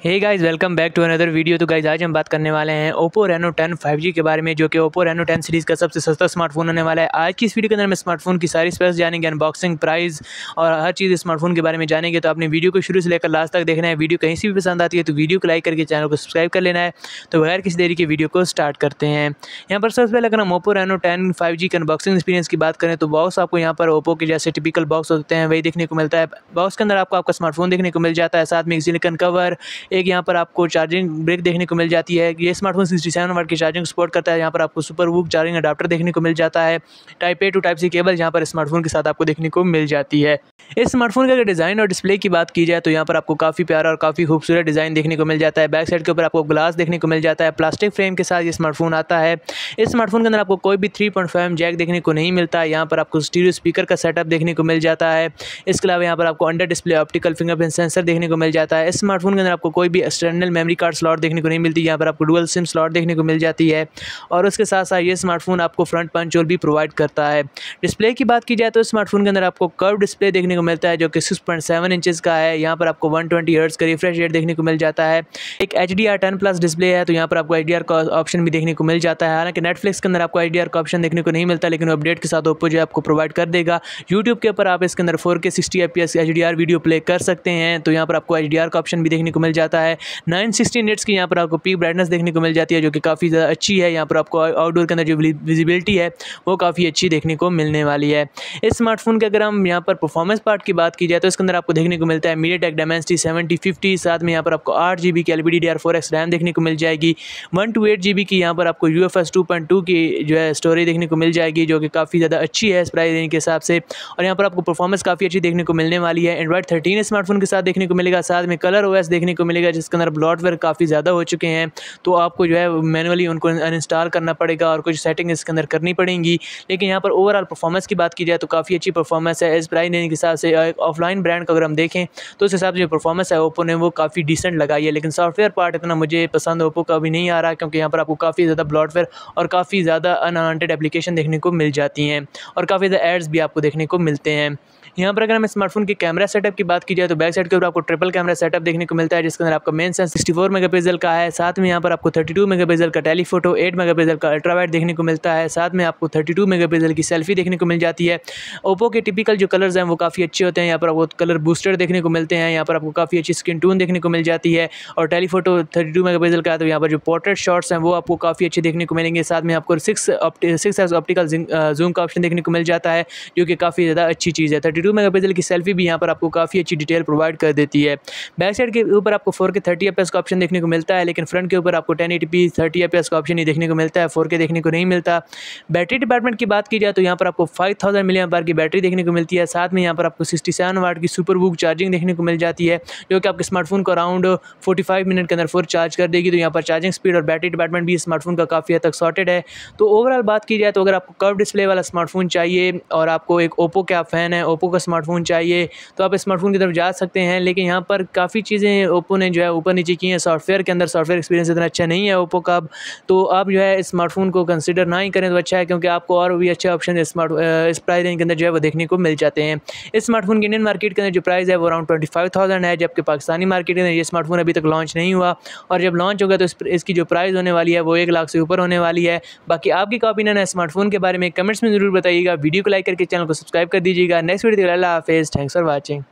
Hey guys welcome back to another video तो guys आज हम बात करने वाले हैं Oppo Reno 10 5G के बारे में, जो कि Oppo रेनो 10 सीरीज़ का सबसे सस्ता स्मार्टफ़ोन होने वाला है। आज की इस वीडियो के अंदर हम स्मार्टफ़ोन की सारी स्पेस जानेंगे अनबॉक्सिंग प्राइस और हर चीज़ स्मार्टफ़ोन के बारे में जानेंगे। तो अपने वीडियो को शुरू से लेकर लास्ट तक देखना है। वीडियो कहीं से भी पसंद आती है तो वीडियो को लाइक करके चैनल को सब्सक्राइब कर लेना है। तो बगैर किसी देरी की वीडियो को स्टार्ट करते हैं। यहाँ पर सबसे पहले अगर हम ओप्पो रेनो टेन फाइव के अनबॉक्सिंग एक्सपीरियंस की बात करें तो बॉक्स आपको यहाँ पर ओप्पो के जैसे टिपिकल बॉक्स होते हैं। वही देखने को मिलता है। बॉक्स के अंदर आपको आपका स्मार्टफ़ोन देखने को मिल जाता है। साथ में एक सिलिकन कवर एक यहाँ पर आपको चार्जिंग ब्रेक देखने को मिल जाती है। ये स्मार्टफ़ोन सिक्सटी सेवन वाट की चार्जिंग सपोर्ट करता है। यहाँ पर आपको सुपर वूक चार्जिंग अडाप्टर देखने को मिल जाता है। Type A to type C cable यहाँ पर स्मार्टफ़ोन के साथ आपको देखने को मिल जाती है। इस स्मार्टफ़ोन का अगर डिज़ाइन और डिस्प्ले की बात की जाए तो यहाँ पर आपको काफ़ी प्यारा और काफ़ी खूबसूरत डिज़ाइन देखने को मिल जाता है। बैक साइड के ऊपर आपको ग्लास देखने को मिल जाता है। प्लास्टिक फ्रेम के साथ ये स्मार्टफ़ोन आता है। इस स्मार्टफ़ोन के अंदर आपको कोई भी थ्री पॉइंट फाइव जैक देखने को नहीं मिलता। है यहाँ पर आपको स्टीरियो स्पीकर का सेटअप देखने को मिल जाता है। इसके अलावा यहाँ पर आपको under display optical fingerprint sensor देखने को मिल जाता है। इस स्मार्टफ़ोन के अंदर आपको कोई भी एक्सटर्नल मेमोरी कार्ड स्लॉट देखने को नहीं मिलती, यहाँ पर आपको डुअल सिम स्लॉट देखने को मिल जाती है और उसके साथ साथ ये स्मार्टफ़ोन आपको फ्रंट पंच और भी प्रोवाइड करता है। डिस्प्ले की बात की जाए तो स्मार्टफ़ोन के अंदर आपको कर्व डिस्प्ले देखने को मिलता है, जो कि सिक्स पॉइंट सेवन का है। यहाँ पर आपको वन ट्वेंटी का रिफ्रेश रेट देखने को मिल जाता है। एक H D R ten plus display है तो यहाँ पर आपको एच डी आर का ऑप्शन भी देखने को मिल जाता है। हालाँकि नेटफ्लिक्स के अंदर आपको एच डी आर का ऑप्शन देखने को नहीं मिलता, लेकिन अपडेट के साथ ओप्पो जो आपको प्रोवाइड कर देगा। यूट्यूब के ऊपर आप इसके अंदर four K sixty F P S H D R video play कर सकते हैं तो यहाँ पर आपको एच डी आर का ऑप्शन भी देखने को मिल जाता है। नाइन सिक्सटी नेट्स की यहाँ पर आपको पी ब्राइटनेस देखने को मिल जाती है, जो कि काफ़ी ज़्यादा अच्छी है। यहाँ पर आपको आउटडोर के अंदर जो विजिबिलिटी है, वो काफ़ी अच्छी देखने को मिलने वाली है। इस स्मार्टफ़ोन के अगर हम यहाँ पर परफॉर्मेंस पार्ट की बात की जाए तो इसके अंदर आपको देखने को मिलता है MediaTek Dimensity seventy fifty साथ में यहाँ पर आपको आठ जी बी की L B D D R four X RAM देखने को मिल जाएगी। One two eight G B की यहाँ पर आपको U F S two point two की जो है स्टोरेज देखने को मिल जाएगी, जो कि काफ़ी ज़्यादा अच्छी है इस प्राइस रेंज के हिसाब से। और यहाँ पर आपको परफॉर्मेंस काफ़ी अच्छी देखने को मिलने वाली है। एंड्रॉइड थर्टीन स्मार्टफ़ोन के साथ देखने को मिलेगा, साथ में कलर ओएस देखने को मिलेगा। जिसके अंदर ब्लॉटवेयर काफ़ी ज़्यादा हो चुके हैं तो आपको जो है मैनुअली उनको अनइंस्टॉल करना पड़ेगा और कुछ सेटिंग इसके अंदर करनी पड़ेंगी। लेकिन यहाँ पर ओवरऑल परफॉर्मेंस की बात की जाए तो काफ़ी अच्छी परफॉर्मेंस है। इस प्राइस के हिसाब से ऑफलाइन ब्रांड का अगर हम देखें तो उस हिसाब से जो परफॉर्मेंस है ओप्पो ने वो काफ़ी डिसेंट लगाई है। लेकिन सॉफ्टवेयर पार्ट इतना मुझे पसंद ओप्पो का भी नहीं आ रहा, क्योंकि यहाँ पर आपको काफ़ी ज़्यादा ब्लॉटवेयर और काफ़ी ज़्यादा अनवांटेड एप्लीकेशन देखने को मिल जाती हैं और काफ़ी ज़्यादा एड्स भी आपको देखने को मिलते हैं। यहाँ पर अगर हम स्मार्टफ़ोन के कैमरा सेटअप की बात की जाए तो बैक साइड के ऊपर आपको ट्रिपल कैमरा सेटअप देखने को मिलता है, जिसके अंदर आपका मेन सेंस सिक्सटी मेगापिक्सल का है। साथ में यहाँ पर आपको थर्टी टू मेगापिक्सल का टेलीफोटो एट मेगापिक्सल का अल्ट्रावाइट देखने को मिलता है। साथ में आपको थर्टी टू मेगापिक्सल की सेल्फी देखने को मिल जाती है। ओप्पो के टिपिकल जो कलर्स हैं, वो काफ़ी अच्छे होते हैं। यहाँ पर आपको कलर बूस्टर देखने को मिलते हैं। यहाँ पर आपको काफ़ी अच्छी स्किन टून देखने को मिल जाती है। और टेलीफोटो थर्टी टू मेगा का तो यहाँ पर जो पोर्ट्रेट शॉट्स हैं, वो आपको काफ़ी अच्छे देखने को मिलेंगे। साथ में आपको सिक्स सिक्स ऑप्टिकल जूम का ऑप्शन देखने को मिल जाता है, जो कि काफ़ी ज़्यादा अच्छी चीज़ है। थर्टी टू मेगा की सेल्फी भी यहाँ पर आपको काफ़ी अच्छी डिटेल प्रोवाइड कर देती है। बैक साइड के ऊपर आपको फोर के थर्टी एफ़ का ऑप्शन देखने को मिलता है, लेकिन फ्रंट के ऊपर आपको ten eighty P thirty F का ऑप्शन ही देखने को मिलता है फोर के देखने को नहीं मिलता। बैटरी डिपार्टमेंट की बात की जाए तो यहाँ पर आपको फाइव थाउज़ेंड मिलियन बार की बैटरी देखने को मिलती है, साथ में यहाँ पर आपको सिक्सटी सेवन वाट की सुपर बुक चार्जिंग देखने को मिल जाती है, जो कि आपके स्मार्टफ़ोन को अराउंड फोर्टी फाइव मिनट के अंदर फोर चार्ज कर देगी तो यहाँ पर चार्जिंग स्पीड और बैटरी डिपार्टमेंट भी स्मार्टफ़ोन का काफ़ी हद तक सॉर्टेड है। तो ओवरऑल बात की जाए तो अगर आपको कर्व डिस्प्ले वाला स्मार्टफ़ोन चाहिए, और आपको एक ओप्पो का फ़ैन है ओप्पो का स्मार्टफ़ोन चाहिए तो आप स्मार्टफ़ोन की तरफ़ जा सकते हैं। लेकिन यहाँ पर काफ़ी चीज़ें ओप्पो ने जो है ऊपर नीचे की हैं। सॉफ्टवेयर के अंदर सॉफ्टवेयर एक्सपीरियंस इतना अच्छा नहीं है ओप्पो का तो आप जो है स्मार्टफ़ोन को कंसिडर ना ही करें तो अच्छा है, क्योंकि आपको और भी अच्छे ऑप्शन स्मार्ट इस प्राइस रेंज के अंदर जो है वो देखने को मिल जाते हैं। इस स्मार्टफ़ोन की इंडियन मार्केट के अंदर जो प्राइस है वो अराउंड ट्वेंटी फाइव थाउज़ेंड है, जबकि पाकिस्तानी मार्केट के अंदर ये स्मार्टफ़ोन अभी तक लॉन्च नहीं हुआ। और जब लॉन्च होगा तो इसकी जो प्राइस होने वाली है वो एक लाख से ऊपर होने वाली है। बाकी आपकी ओपिनियन है स्मार्टफ़ोन के बारे में कमेंट्स में ज़रूर बताइएगा। वीडियो को लाइक करके चैनल को सब्सक्राइब कर दीजिएगा। Next video really lala face thanks for watching